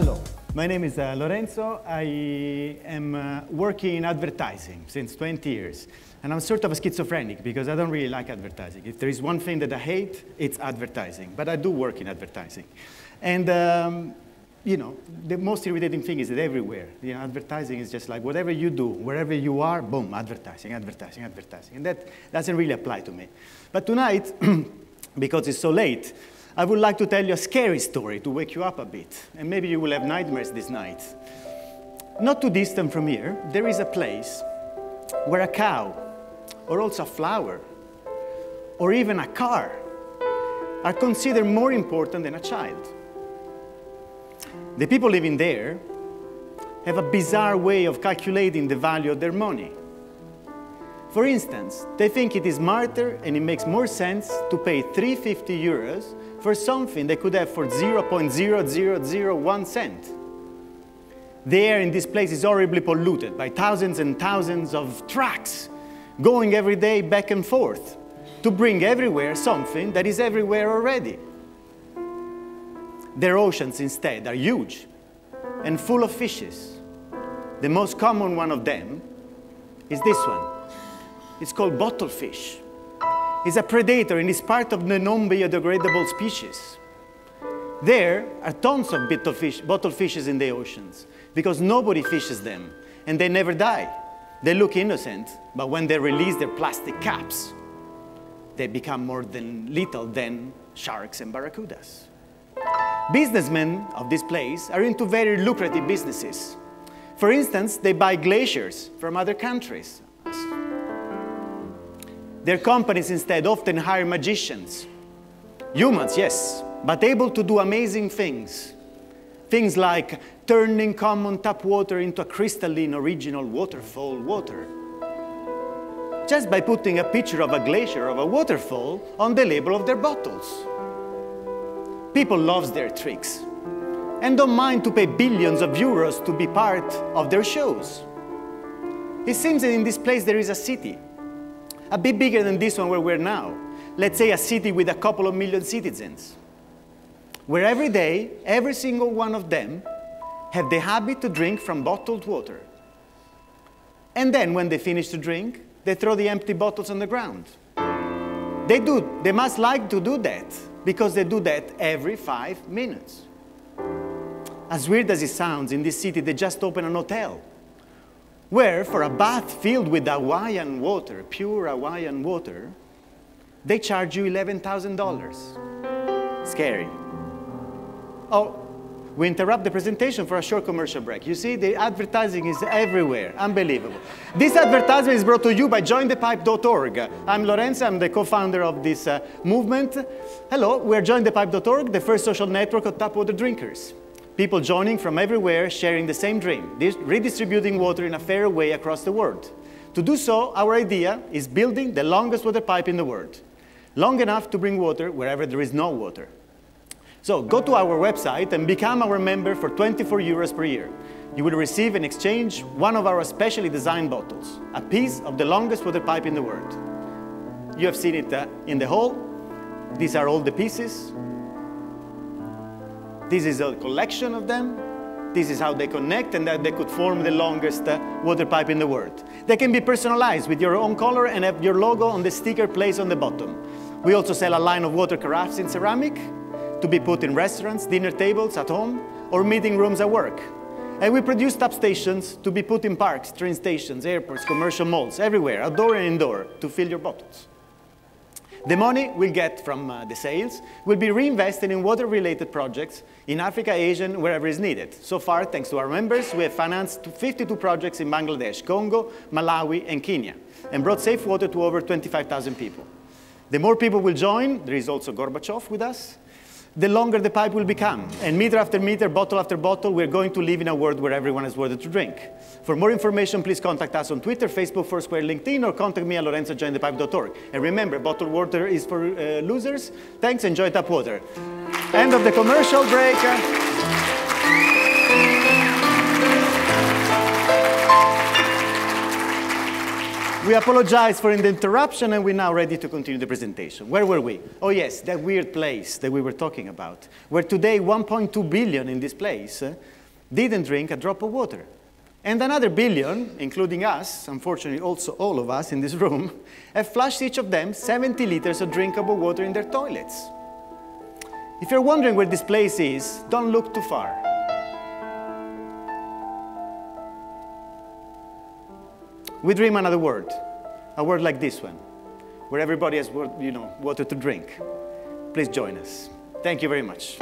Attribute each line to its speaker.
Speaker 1: Hello, my name is uh, Lorenzo. I am uh, working in advertising since 20 years. And I'm sort of a schizophrenic because I don't really like advertising. If there is one thing that I hate, it's advertising. But I do work in advertising. And, um, you know, the most irritating thing is that everywhere, you know, advertising is just like whatever you do, wherever you are, boom, advertising, advertising, advertising. And that doesn't really apply to me. But tonight, because it's so late, I would like to tell you a scary story to wake you up a bit. And maybe you will have nightmares this night. Not too distant from here, there is a place where a cow, or also a flower, or even a car, are considered more important than a child. The people living there have a bizarre way of calculating the value of their money. For instance, they think it is smarter and it makes more sense to pay 350 euros for something they could have for 0.0001 cent. The air in this place is horribly polluted by thousands and thousands of trucks going every day back and forth to bring everywhere something that is everywhere already. Their oceans instead are huge and full of fishes. The most common one of them is this one. It's called bottlefish. It's a predator and it's part of the non-biodegradable species. There are tons of bottlefish, bottlefishes in the oceans because nobody fishes them and they never die. They look innocent, but when they release their plastic caps, they become more than little than sharks and barracudas. Businessmen of this place are into very lucrative businesses. For instance, they buy glaciers from other countries. Their companies instead often hire magicians. Humans, yes, but able to do amazing things. Things like turning common tap water into a crystalline original waterfall water. Just by putting a picture of a glacier of a waterfall on the label of their bottles. People love their tricks and don't mind to pay billions of euros to be part of their shows. It seems that in this place there is a city, a bit bigger than this one where we're now. Let's say a city with a couple of million citizens, where every day, every single one of them have the habit to drink from bottled water. And then when they finish to drink, they throw the empty bottles on the ground. They do, they must like to do that because they do that every five minutes. As weird as it sounds, in this city they just opened an hotel where for a bath filled with Hawaiian water, pure Hawaiian water, they charge you $11,000. Scary. Oh, we interrupt the presentation for a short commercial break. You see, the advertising is everywhere. Unbelievable. This advertisement is brought to you by jointhepipe.org. I'm Lorenzo, I'm the co-founder of this uh, movement. Hello, we're jointhepipe.org, the first social network of tap water drinkers. People joining from everywhere sharing the same dream, redistributing water in a fair way across the world. To do so, our idea is building the longest water pipe in the world, long enough to bring water wherever there is no water. So go to our website and become our member for 24 euros per year. You will receive in exchange one of our specially designed bottles, a piece of the longest water pipe in the world. You have seen it uh, in the hall. These are all the pieces. This is a collection of them. This is how they connect and that they could form the longest uh, water pipe in the world. They can be personalized with your own color and have your logo on the sticker placed on the bottom. We also sell a line of water carafes in ceramic to be put in restaurants, dinner tables at home, or meeting rooms at work. And we produce tap stations to be put in parks, train stations, airports, commercial malls, everywhere, outdoor and indoor, to fill your bottles. The money we'll get from uh, the sales will be reinvested in water-related projects in Africa, Asia, and wherever is needed. So far, thanks to our members, we have financed 52 projects in Bangladesh, Congo, Malawi, and Kenya, and brought safe water to over 25,000 people. The more people will join, there is also Gorbachev with us, the longer the pipe will become. And meter after meter, bottle after bottle, we're going to live in a world where everyone has water to drink. For more information, please contact us on Twitter, Facebook, Foursquare, LinkedIn, or contact me at lorenzojointhepipe.org. And remember, bottled water is for uh, losers. Thanks, enjoy tap water. End of the commercial break. We apologize for the interruption and we're now ready to continue the presentation. Where were we? Oh yes, that weird place that we were talking about, where today 1.2 billion in this place uh, didn't drink a drop of water. And another billion, including us, unfortunately also all of us in this room, have flushed each of them 70 liters of drinkable water in their toilets. If you're wondering where this place is, don't look too far. We dream another world, a world like this one, where everybody has you know, water to drink. Please join us. Thank you very much.